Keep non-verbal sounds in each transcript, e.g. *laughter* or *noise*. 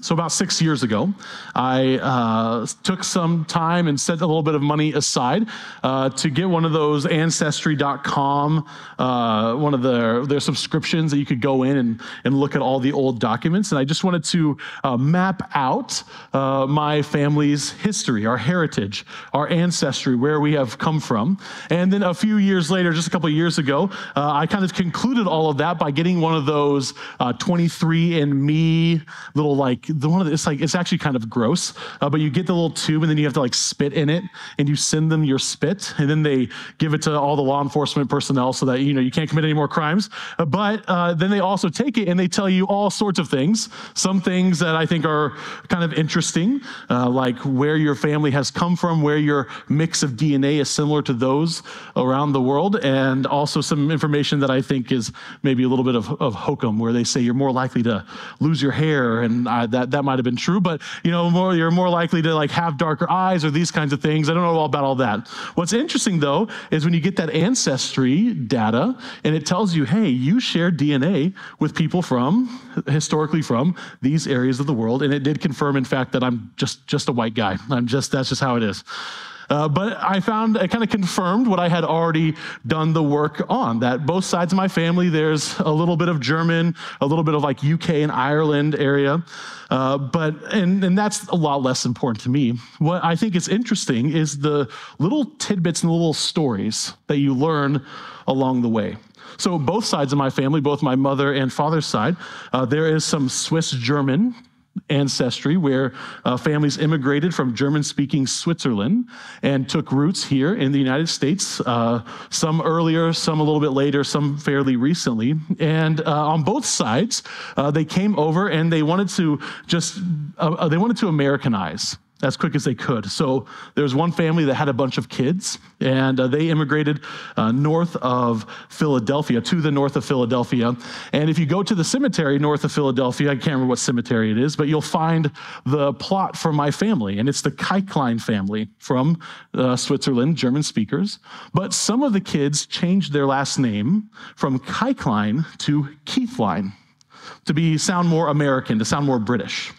So, about six years ago, I uh, took some time and set a little bit of money aside uh, to get one of those Ancestry.com, uh, one of their, their subscriptions that you could go in and, and look at all the old documents. And I just wanted to uh, map out uh, my family's history, our heritage, our ancestry, where we have come from. And then a few years later, just a couple years ago, uh, I kind of concluded all of that by getting one of those 23andMe little like, like the one of the, it's like it's actually kind of gross, uh, but you get the little tube and then you have to like spit in it and you send them your spit and then they give it to all the law enforcement personnel so that you know you can't commit any more crimes. Uh, but uh, then they also take it and they tell you all sorts of things. Some things that I think are kind of interesting, uh, like where your family has come from, where your mix of DNA is similar to those around the world, and also some information that I think is maybe a little bit of, of hokum, where they say you're more likely to lose your hair and that that might have been true, but you know, more, you're more likely to like have darker eyes or these kinds of things. I don't know all about all that. What's interesting though is when you get that ancestry data and it tells you, hey, you share DNA with people from historically from these areas of the world, and it did confirm, in fact, that I'm just just a white guy. I'm just that's just how it is. Uh, but I found it kind of confirmed what I had already done the work on that both sides of my family, there's a little bit of German, a little bit of like UK and Ireland area. Uh, but, and, and that's a lot less important to me. What I think is interesting is the little tidbits and little stories that you learn along the way. So, both sides of my family, both my mother and father's side, uh, there is some Swiss German ancestry where uh, families immigrated from German speaking Switzerland and took roots here in the United States, uh, some earlier, some a little bit later, some fairly recently. And uh, on both sides, uh, they came over and they wanted to just, uh, uh, they wanted to Americanize as quick as they could. So there was one family that had a bunch of kids, and uh, they immigrated uh, north of Philadelphia, to the north of Philadelphia. And if you go to the cemetery north of Philadelphia, I can't remember what cemetery it is, but you'll find the plot for my family, and it's the Keiklein family from uh, Switzerland, German speakers. But some of the kids changed their last name from Keiklein to Keithline to be sound more American, to sound more British.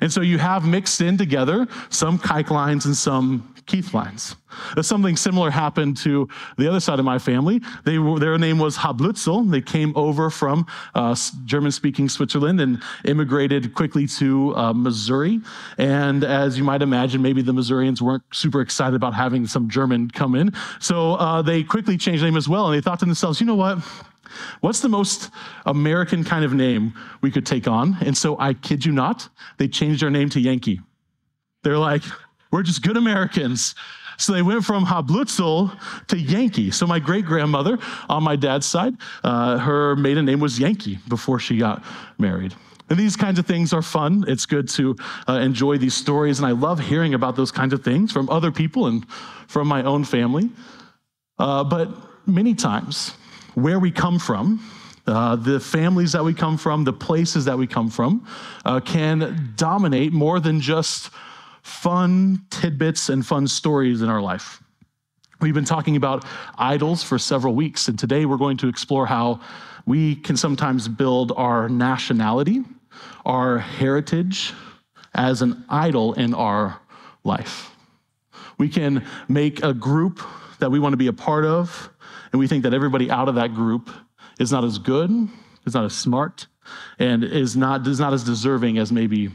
And so you have mixed in together some Keikleins and some Keithlines. Something similar happened to the other side of my family. They were, their name was Hablutzel. They came over from uh, German speaking Switzerland and immigrated quickly to uh, Missouri. And as you might imagine, maybe the Missourians weren't super excited about having some German come in. So uh, they quickly changed name as well. And they thought to themselves, you know what? What's the most American kind of name we could take on? And so I kid you not, they changed their name to Yankee. They're like, we're just good Americans. So they went from Hablutzel to Yankee. So my great grandmother on my dad's side, uh, her maiden name was Yankee before she got married. And these kinds of things are fun. It's good to uh, enjoy these stories. And I love hearing about those kinds of things from other people and from my own family. Uh, but many times, where we come from, uh, the families that we come from, the places that we come from, uh, can dominate more than just fun tidbits and fun stories in our life. We've been talking about idols for several weeks, and today we're going to explore how we can sometimes build our nationality, our heritage, as an idol in our life. We can make a group that we want to be a part of and we think that everybody out of that group is not as good, is not as smart, and is not, is not as deserving as maybe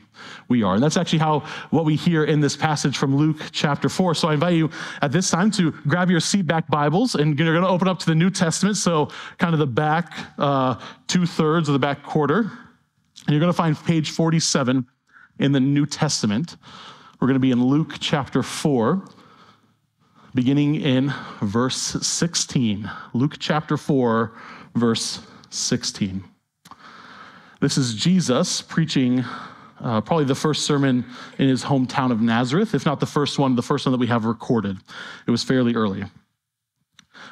we are. And that's actually how what we hear in this passage from Luke chapter 4. So I invite you at this time to grab your seat back Bibles and you're going to open up to the New Testament. So kind of the back uh, two thirds of the back quarter. And you're going to find page 47 in the New Testament. We're going to be in Luke chapter 4 beginning in verse 16. Luke chapter 4, verse 16. This is Jesus preaching uh, probably the first sermon in his hometown of Nazareth, if not the first one, the first one that we have recorded. It was fairly early.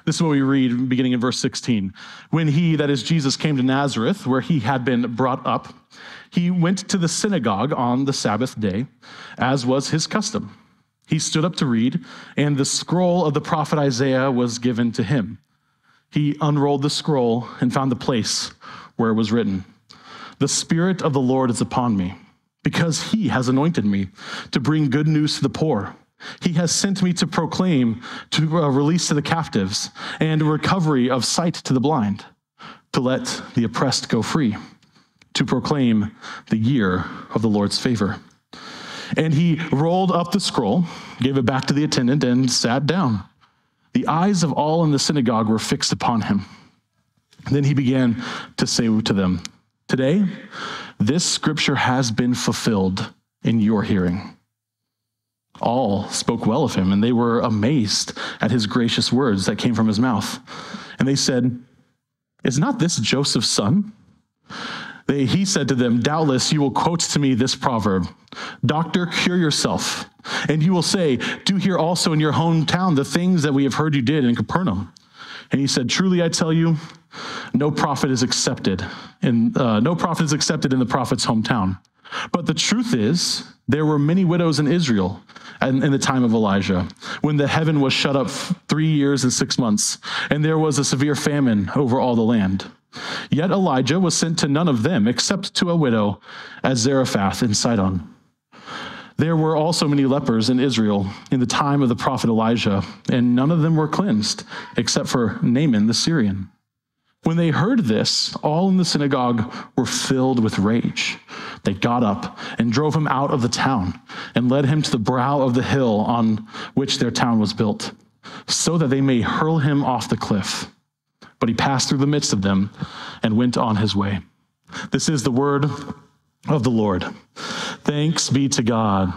This is what we read beginning in verse 16. When he, that is Jesus, came to Nazareth, where he had been brought up, he went to the synagogue on the Sabbath day, as was his custom. He stood up to read, and the scroll of the prophet Isaiah was given to him. He unrolled the scroll and found the place where it was written The Spirit of the Lord is upon me because he has anointed me to bring good news to the poor. He has sent me to proclaim to uh, release to the captives and recovery of sight to the blind, to let the oppressed go free, to proclaim the year of the Lord's favor. And he rolled up the scroll, gave it back to the attendant, and sat down. The eyes of all in the synagogue were fixed upon him. Then he began to say to them, Today, this scripture has been fulfilled in your hearing. All spoke well of him, and they were amazed at his gracious words that came from his mouth. And they said, Is not this Joseph's son? They, he said to them, Doubtless you will quote to me this proverb Doctor, cure yourself. And you will say, Do here also in your hometown the things that we have heard you did in Capernaum. And he said, Truly I tell you, no prophet is accepted in uh, no prophet is accepted in the prophet's hometown. But the truth is, there were many widows in Israel in, in the time of Elijah, when the heaven was shut up three years and six months, and there was a severe famine over all the land. Yet Elijah was sent to none of them, except to a widow at Zarephath in Sidon. There were also many lepers in Israel in the time of the prophet Elijah, and none of them were cleansed, except for Naaman the Syrian. When they heard this, all in the synagogue were filled with rage. They got up and drove him out of the town and led him to the brow of the hill on which their town was built, so that they may hurl him off the cliff. But he passed through the midst of them and went on his way. This is the word of the Lord. Thanks be to God.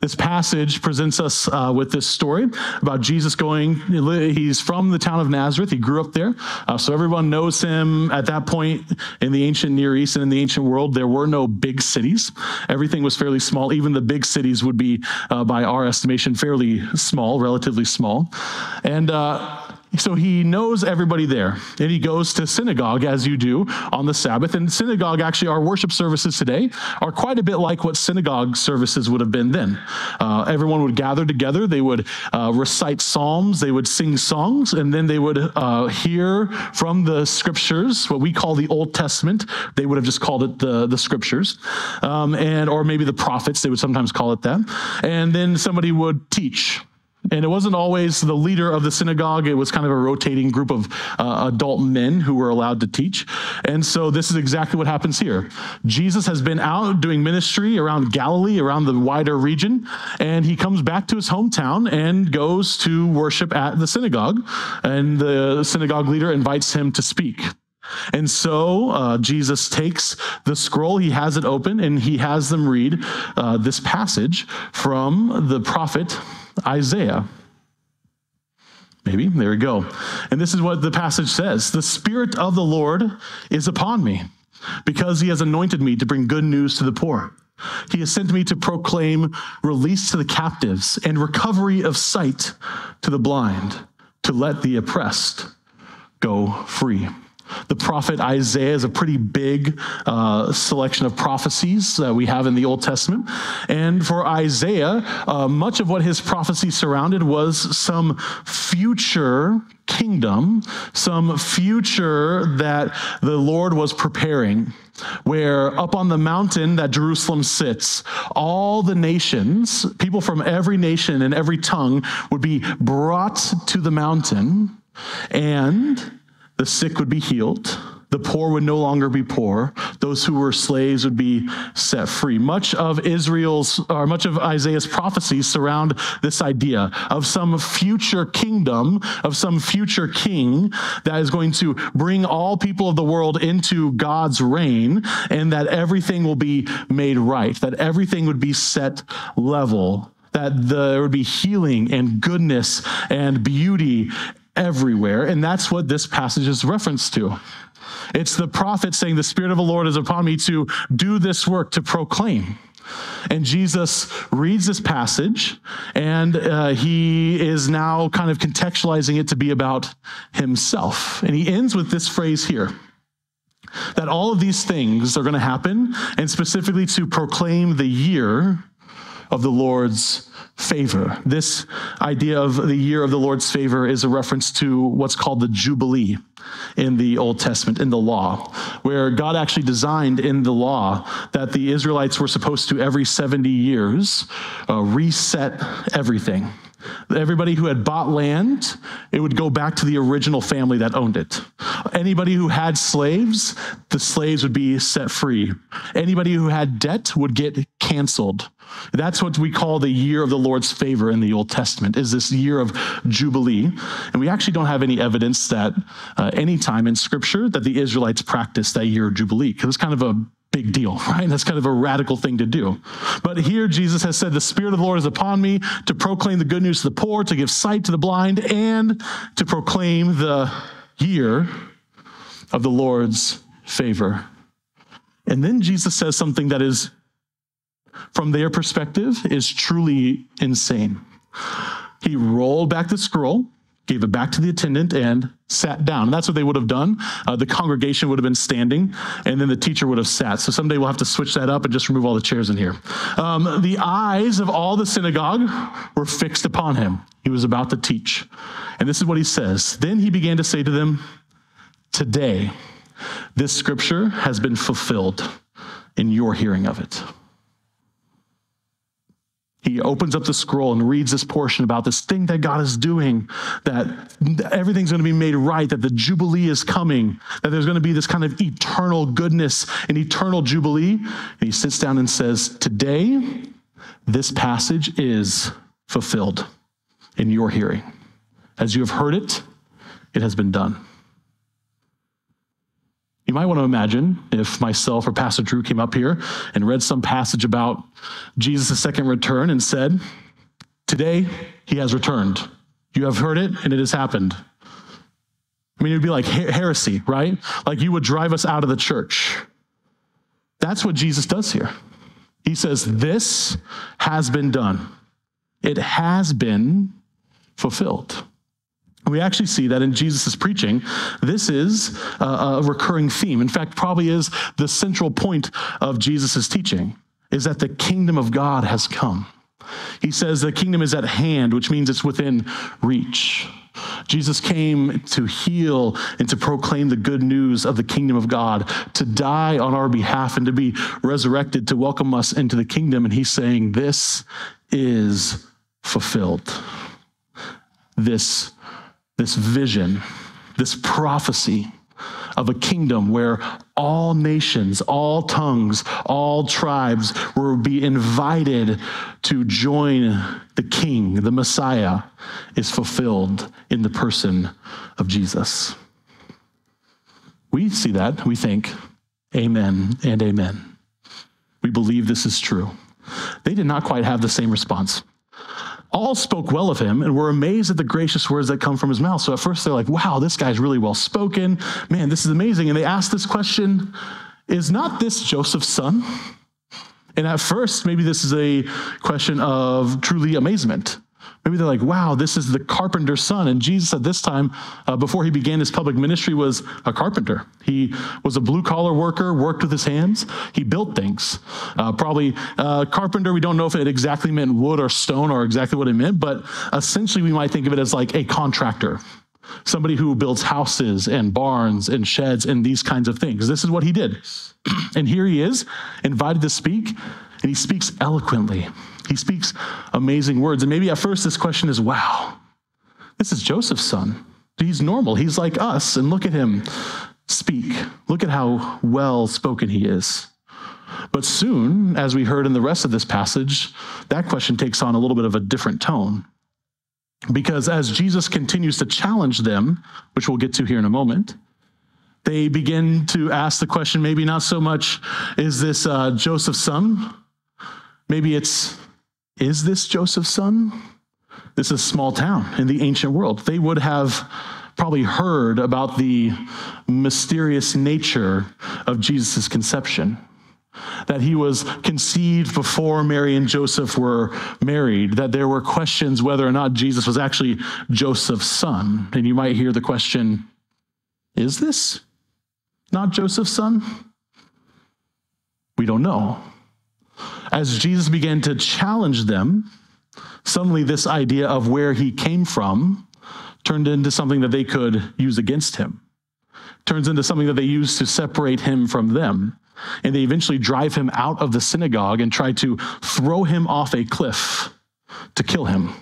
This passage presents us uh, with this story about Jesus going. He's from the town of Nazareth. He grew up there. Uh, so everyone knows him at that point in the ancient Near East and in the ancient world. There were no big cities. Everything was fairly small. Even the big cities would be, uh, by our estimation, fairly small, relatively small. And uh, so he knows everybody there, and he goes to synagogue as you do on the Sabbath. And synagogue, actually, our worship services today are quite a bit like what synagogue services would have been then. Uh, everyone would gather together, they would uh, recite psalms, they would sing songs, and then they would uh, hear from the scriptures, what we call the Old Testament. They would have just called it the, the scriptures, um, and or maybe the prophets. They would sometimes call it that. And then somebody would teach and it wasn't always the leader of the synagogue. It was kind of a rotating group of uh, adult men who were allowed to teach. And so this is exactly what happens here. Jesus has been out doing ministry around Galilee, around the wider region, and he comes back to his hometown and goes to worship at the synagogue. And the synagogue leader invites him to speak. And so uh, Jesus takes the scroll, he has it open, and he has them read uh, this passage from the prophet Isaiah. Maybe, there we go. And this is what the passage says The Spirit of the Lord is upon me, because he has anointed me to bring good news to the poor. He has sent me to proclaim release to the captives and recovery of sight to the blind, to let the oppressed go free. The prophet Isaiah is a pretty big uh, selection of prophecies that we have in the Old Testament. And for Isaiah, uh, much of what his prophecy surrounded was some future kingdom, some future that the Lord was preparing where up on the mountain that Jerusalem sits, all the nations, people from every nation and every tongue, would be brought to the mountain and the sick would be healed. The poor would no longer be poor. Those who were slaves would be set free. Much of Israel's, or much of Isaiah's prophecies surround this idea of some future kingdom, of some future king that is going to bring all people of the world into God's reign and that everything will be made right, that everything would be set level that there would be healing and goodness and beauty everywhere. And that's what this passage is referenced to. It's the prophet saying, The Spirit of the Lord is upon me to do this work, to proclaim. And Jesus reads this passage, and uh, he is now kind of contextualizing it to be about himself. And he ends with this phrase here that all of these things are going to happen, and specifically to proclaim the year of the Lord's favor. This idea of the year of the Lord's favor is a reference to what's called the Jubilee in the Old Testament, in the law, where God actually designed in the law that the Israelites were supposed to, every 70 years, uh, reset everything. Everybody who had bought land, it would go back to the original family that owned it. Anybody who had slaves, the slaves would be set free. Anybody who had debt would get canceled. That's what we call the year of the Lord's favor in the Old Testament, is this year of Jubilee. And we actually don't have any evidence that uh, any time in Scripture that the Israelites practiced that year of Jubilee, because it's kind of a big deal, *laughs* right? That's kind of a radical thing to do. But here Jesus has said, The Spirit of the Lord is upon me to proclaim the good news to the poor, to give sight to the blind, and to proclaim the year of the Lord's favor. And then Jesus says something that is, from their perspective, is truly insane. He rolled back the scroll gave it back to the attendant, and sat down. And that's what they would have done. Uh, the congregation would have been standing, and then the teacher would have sat. So someday we'll have to switch that up and just remove all the chairs in here. Um, the eyes of all the synagogue were fixed upon him. He was about to teach. And this is what he says Then he began to say to them, Today, this scripture has been fulfilled in your hearing of it he opens up the scroll and reads this portion about this thing that God is doing, that everything's going to be made right, that the Jubilee is coming, that there's going to be this kind of eternal goodness and eternal Jubilee. And he sits down and says, Today, this passage is fulfilled in your hearing. As you have heard it, it has been done. You might want to imagine if myself or Pastor Drew came up here and read some passage about Jesus' second return and said, Today he has returned. You have heard it and it has happened. I mean, it would be like heresy, right? Like you would drive us out of the church. That's what Jesus does here. He says, This has been done, it has been fulfilled. We actually see that in Jesus' preaching, this is a, recurring theme. In fact, probably is the central point of Jesus' teaching, is that the kingdom of God has come. He says the kingdom is at hand, which means it's within reach. Jesus came to heal and to proclaim the good news of the kingdom of God, to die on our behalf and to be resurrected to welcome us into the kingdom. And he's saying, This is fulfilled. This this vision, this prophecy of a kingdom where all nations, all tongues, all tribes will be invited to join the king, the Messiah, is fulfilled in the person of Jesus. We see that, we think, amen and amen. We believe this is true. They did not quite have the same response all spoke well of him and were amazed at the gracious words that come from his mouth. So at first they're like, wow, this guy's really well spoken. Man, this is amazing. And they asked this question Is not this Joseph's son? And at first, maybe this is a question of truly amazement. Maybe they're like, wow, this is the carpenter's son. And Jesus at this time, uh, before he began his public ministry, was a carpenter. He was a blue collar worker, worked with his hands. He built things. Uh, probably uh, carpenter, we don't know if it exactly meant wood or stone or exactly what it meant, but essentially we might think of it as like a contractor. Somebody who builds houses and barns and sheds and these kinds of things. This is what he did. *clears throat* and here he is, invited to speak, and he speaks eloquently. He speaks amazing words. And maybe at first this question is wow, this is Joseph's son. He's normal. He's like us. And look at him speak. Look at how well spoken he is. But soon, as we heard in the rest of this passage, that question takes on a little bit of a different tone. Because as Jesus continues to challenge them, which we'll get to here in a moment, they begin to ask the question maybe not so much, is this uh, Joseph's son? Maybe it's, is this Joseph's son? This is a small town in the ancient world. They would have probably heard about the mysterious nature of Jesus' conception. That he was conceived before Mary and Joseph were married, that there were questions whether or not Jesus was actually Joseph's son. And you might hear the question Is this not Joseph's son? We don't know. As Jesus began to challenge them, suddenly this idea of where he came from turned into something that they could use against him, turns into something that they use to separate him from them. And they eventually drive him out of the synagogue and try to throw him off a cliff to kill him.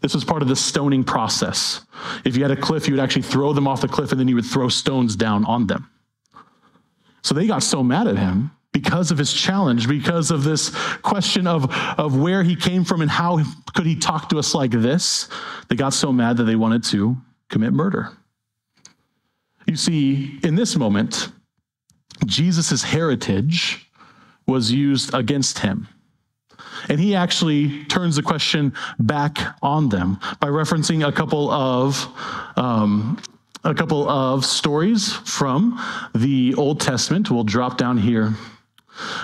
This was part of the stoning process. If you had a cliff, you would actually throw them off the cliff and then you would throw stones down on them. So they got so mad at him because of his challenge, because of this question of, of where he came from and how could he talk to us like this, they got so mad that they wanted to commit murder. You see, in this moment, Jesus' heritage was used against him. And he actually turns the question back on them by referencing a couple of um, a couple of stories from the Old Testament. We'll drop down here.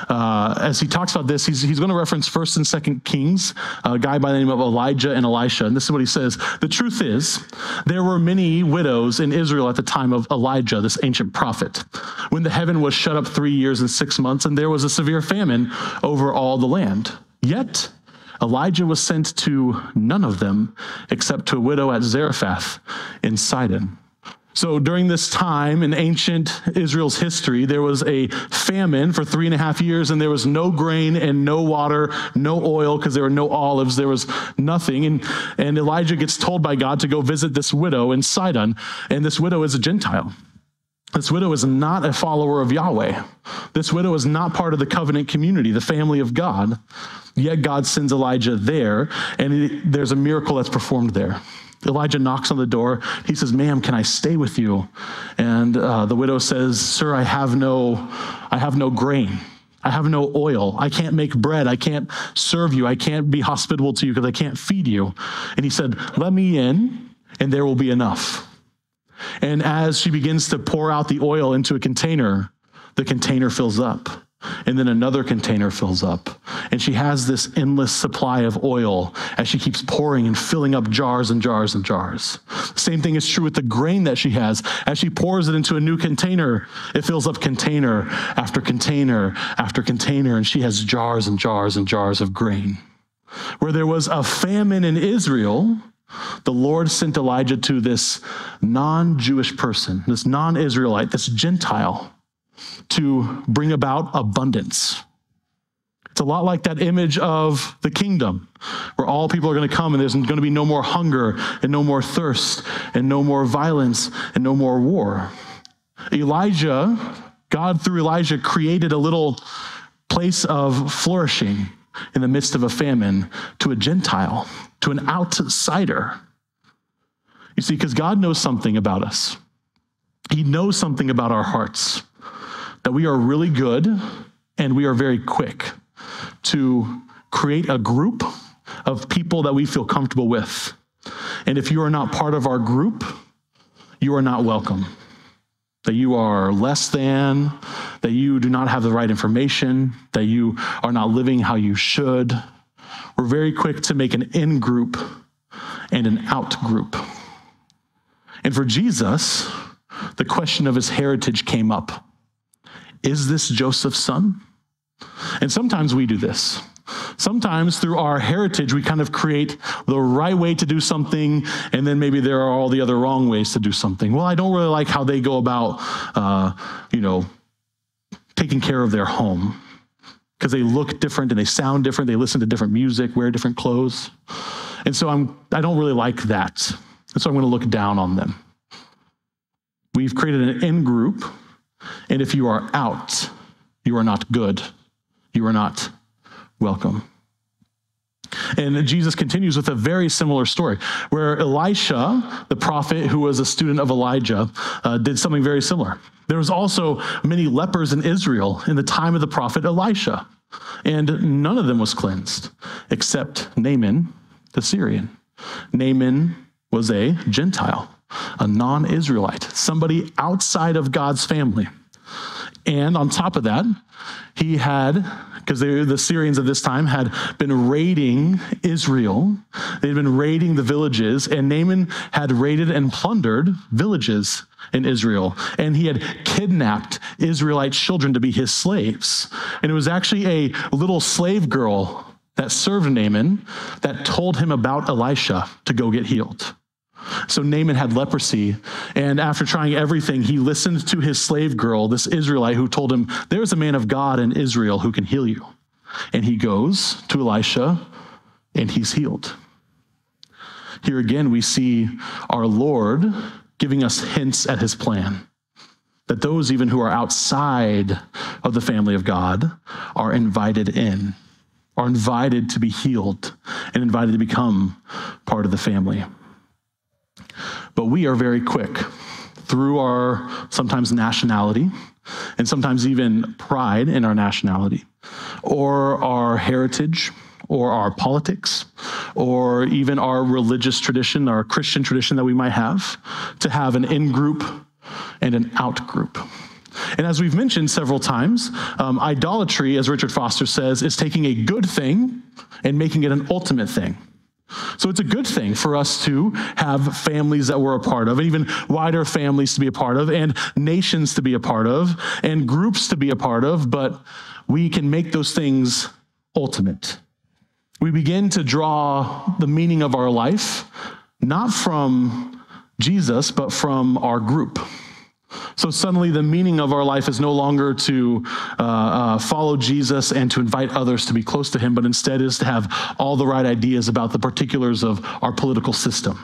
Uh, as he talks about this, he's, he's going to reference First and Second Kings, a guy by the name of Elijah and Elisha. And this is what he says: The truth is, there were many widows in Israel at the time of Elijah, this ancient prophet, when the heaven was shut up three years and six months, and there was a severe famine over all the land. Yet Elijah was sent to none of them except to a widow at Zarephath in Sidon. So during this time in ancient Israel's history, there was a famine for three and a half years, and there was no grain and no water, no oil, because there were no olives, there was nothing. And, and Elijah gets told by God to go visit this widow in Sidon, and this widow is a Gentile. This widow is not a follower of Yahweh. This widow is not part of the covenant community, the family of God. Yet God sends Elijah there, and it, there's a miracle that's performed there. Elijah knocks on the door. He says, "Ma'am, can I stay with you?" And uh, the widow says, "Sir, I have no, I have no grain. I have no oil. I can't make bread. I can't serve you. I can't be hospitable to you because I can't feed you." And he said, "Let me in, and there will be enough." And as she begins to pour out the oil into a container, the container fills up. And then another container fills up. And she has this endless supply of oil as she keeps pouring and filling up jars and jars and jars. Same thing is true with the grain that she has. As she pours it into a new container, it fills up container after container after container. And she has jars and jars and jars of grain. Where there was a famine in Israel, the Lord sent Elijah to this non Jewish person, this non Israelite, this Gentile, to bring about abundance. It's a lot like that image of the kingdom, where all people are going to come and there's going to be no more hunger and no more thirst and no more violence and no more war. Elijah, God through Elijah created a little place of flourishing in the midst of a famine to a Gentile, to an outsider. You see, because God knows something about us, He knows something about our hearts, that we are really good and we are very quick to create a group of people that we feel comfortable with. And if you are not part of our group, you are not welcome. That you are less than, that you do not have the right information, that you are not living how you should. We're very quick to make an in group and an out group. And for Jesus, the question of his heritage came up Is this Joseph's son? And sometimes we do this. Sometimes through our heritage, we kind of create the right way to do something, and then maybe there are all the other wrong ways to do something. Well, I don't really like how they go about, uh, you know, taking care of their home because they look different and they sound different. They listen to different music, wear different clothes. And so I'm, I don't really like that. And so I'm going to look down on them. We've created an in group, and if you are out, you are not good. You are not welcome. And Jesus continues with a very similar story where Elisha, the prophet who was a student of Elijah, uh, did something very similar. There was also many lepers in Israel in the time of the prophet Elisha, and none of them was cleansed except Naaman, the Syrian. Naaman was a Gentile, a non Israelite, somebody outside of God's family. And on top of that, he had because the Syrians at this time had been raiding Israel. They'd been raiding the villages, and Naaman had raided and plundered villages in Israel. And he had kidnapped Israelite children to be his slaves. And it was actually a little slave girl that served Naaman that told him about Elisha to go get healed. So Naaman had leprosy, and after trying everything, he listened to his slave girl, this Israelite, who told him, There's a man of God in Israel who can heal you. And he goes to Elisha, and he's healed. Here again, we see our Lord giving us hints at his plan. That those even who are outside of the family of God are invited in, are invited to be healed, and invited to become part of the family. But we are very quick through our sometimes nationality and sometimes even pride in our nationality or our heritage or our politics or even our religious tradition, our Christian tradition that we might have, to have an in group and an out group. And as we've mentioned several times, um, idolatry, as Richard Foster says, is taking a good thing and making it an ultimate thing. So it's a good thing for us to have families that we're a part of, and even wider families to be a part of, and nations to be a part of, and groups to be a part of, but we can make those things ultimate. We begin to draw the meaning of our life not from Jesus, but from our group. So suddenly, the meaning of our life is no longer to uh, uh, follow Jesus and to invite others to be close to him, but instead is to have all the right ideas about the particulars of our political system.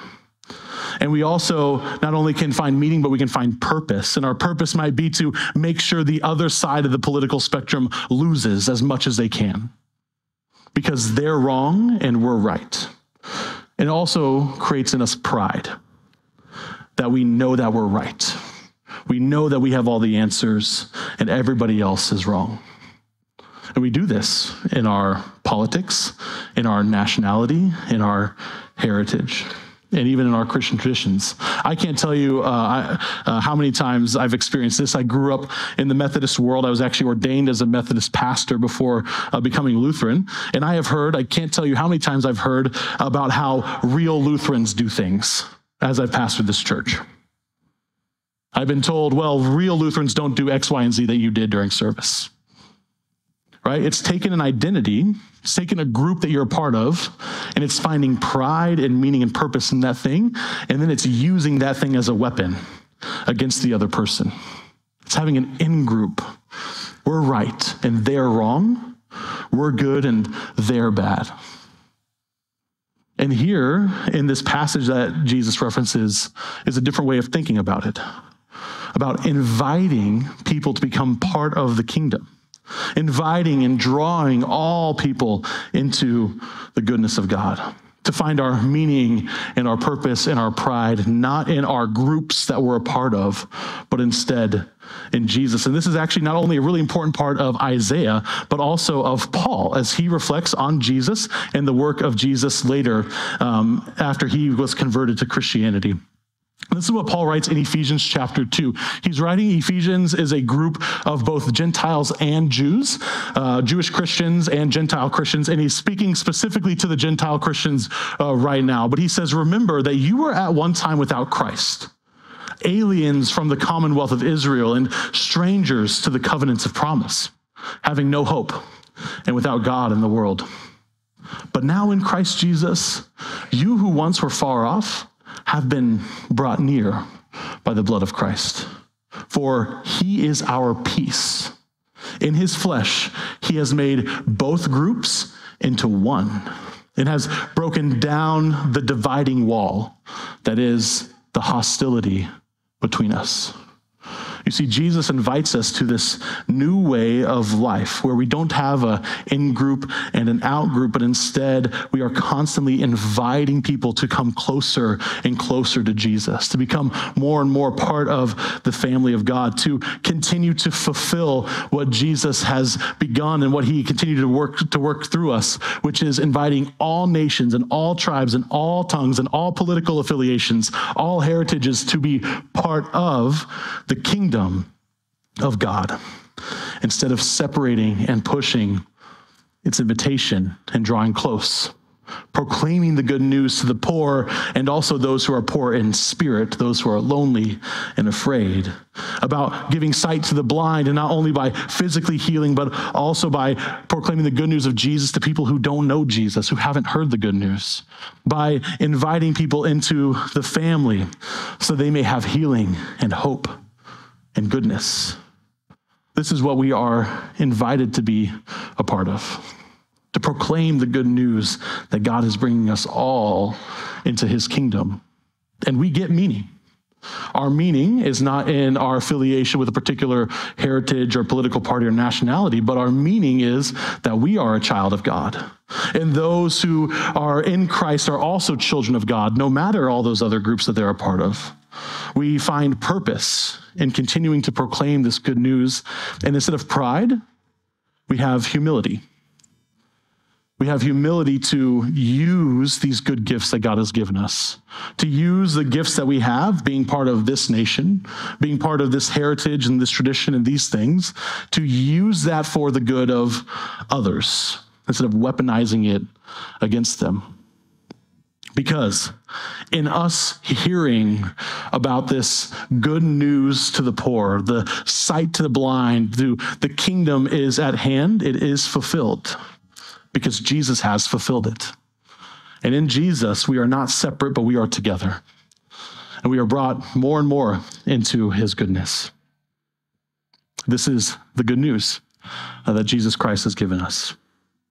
And we also not only can find meaning, but we can find purpose. And our purpose might be to make sure the other side of the political spectrum loses as much as they can because they're wrong and we're right. It also creates in us pride that we know that we're right we know that we have all the answers and everybody else is wrong. And we do this in our politics, in our nationality, in our heritage, and even in our Christian traditions. I can't tell you uh, I, uh, how many times I've experienced this. I grew up in the Methodist world. I was actually ordained as a Methodist pastor before uh, becoming Lutheran. And I have heard, I can't tell you how many times I've heard about how real Lutherans do things as I've pastored this church. I've been told, well, real Lutherans don't do X, Y, and Z that you did during service. Right? It's taken an identity, it's taken a group that you're a part of, and it's finding pride and meaning and purpose in that thing, and then it's using that thing as a weapon against the other person. It's having an in group. We're right and they're wrong. We're good and they're bad. And here in this passage that Jesus references is a different way of thinking about it about inviting people to become part of the kingdom, inviting and drawing all people into the goodness of God. To find our meaning and our purpose and our pride, not in our groups that we're a part of, but instead in Jesus. And this is actually not only a really important part of Isaiah, but also of Paul as he reflects on Jesus and the work of Jesus later um, after he was converted to Christianity. This is what Paul writes in Ephesians chapter 2. He's writing Ephesians is a group of both Gentiles and Jews, uh, Jewish Christians and Gentile Christians, and he's speaking specifically to the Gentile Christians uh, right now. But he says, Remember that you were at one time without Christ, aliens from the commonwealth of Israel, and strangers to the covenants of promise, having no hope and without God in the world. But now in Christ Jesus, you who once were far off, have been brought near by the blood of Christ. For he is our peace. In his flesh, he has made both groups into one and has broken down the dividing wall that is the hostility between us. You see, Jesus invites us to this new way of life where we don't have a in group and an out group, but instead we are constantly inviting people to come closer and closer to Jesus, to become more and more part of the family of God, to continue to fulfill what Jesus has begun and what he continued to work to work through us, which is inviting all nations and all tribes and all tongues and all political affiliations, all heritages to be part of the kingdom kingdom of God. Instead of separating and pushing It's invitation and drawing close, proclaiming the good news to the poor and also those who are poor in spirit, those who are lonely and afraid, about giving sight to the blind, and not only by physically healing, but also by proclaiming the good news of Jesus to people who don't know Jesus, who haven't heard the good news, by inviting people into the family so they may have healing and hope and goodness. This is what we are invited to be a part of to proclaim the good news that God is bringing us all into his kingdom. And we get meaning. Our meaning is not in our affiliation with a particular heritage or political party or nationality, but our meaning is that we are a child of God. And those who are in Christ are also children of God, no matter all those other groups that they're a part of. We find purpose in continuing to proclaim this good news. And instead of pride, we have humility. We have humility to use these good gifts that God has given us, to use the gifts that we have, being part of this nation, being part of this heritage and this tradition and these things, to use that for the good of others instead of weaponizing it against them. Because in us hearing about this good news to the poor, the sight to the blind, the, the kingdom is at hand, it is fulfilled because Jesus has fulfilled it. And in Jesus, we are not separate, but we are together. And we are brought more and more into his goodness. This is the good news uh, that Jesus Christ has given us.